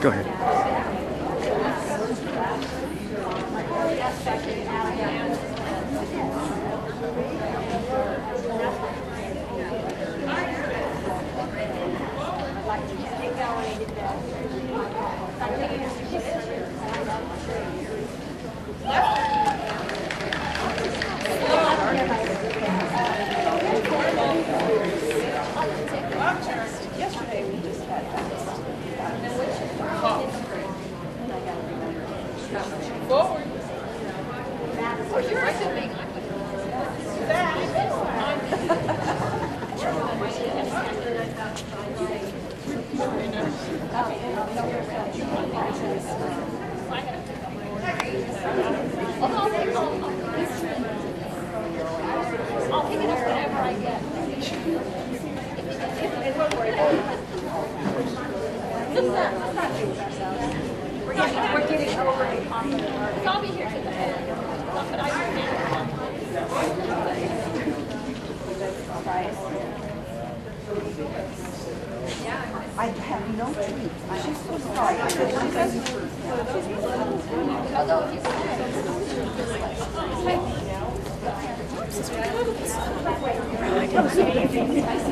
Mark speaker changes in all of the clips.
Speaker 1: Go ahead.
Speaker 2: I get. We're getting, overly confident. I'll be here to the end. But I can
Speaker 3: I have no tweets. She's so sorry. She doesn't.
Speaker 2: Although if you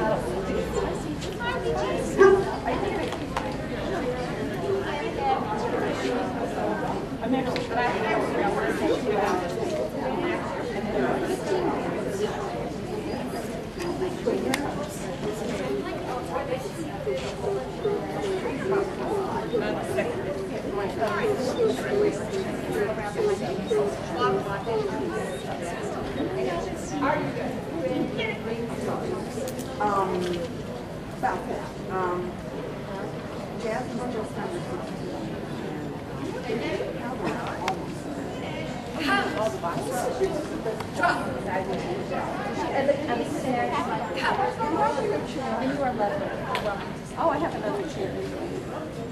Speaker 3: Um, about that. Um, Jasmine just kind Oh, I have another chair.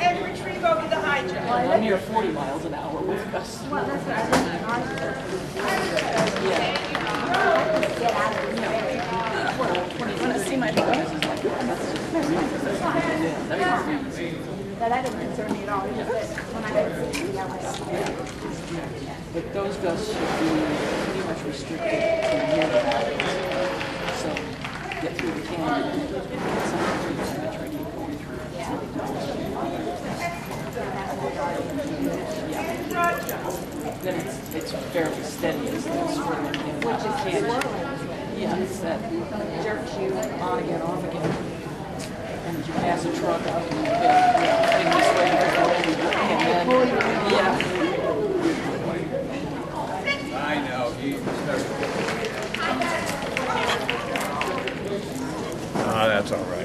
Speaker 2: And
Speaker 4: retrieve over the hydrant.
Speaker 3: I'm near 40 miles an hour with us.
Speaker 2: Well, that's what I did.
Speaker 3: Yeah.
Speaker 2: Get out of here.
Speaker 3: When I see my glasses like
Speaker 2: That that didn't concern me at all. It's just that when I had to see the outside.
Speaker 3: But those gusts should be pretty much restricted to the mountains. So get through the canyon, sometimes through the Mediterranean going through. Yeah. Then it's, it's fairly steady as they swirl in and out of the canyon. Yeah, it's that jerks you on again, off again. And you pass a truck out and you get, you know, heading this way because they're only looking and then, yeah.
Speaker 5: I know, he
Speaker 1: Ah, that's all right.
Speaker 3: That's correct.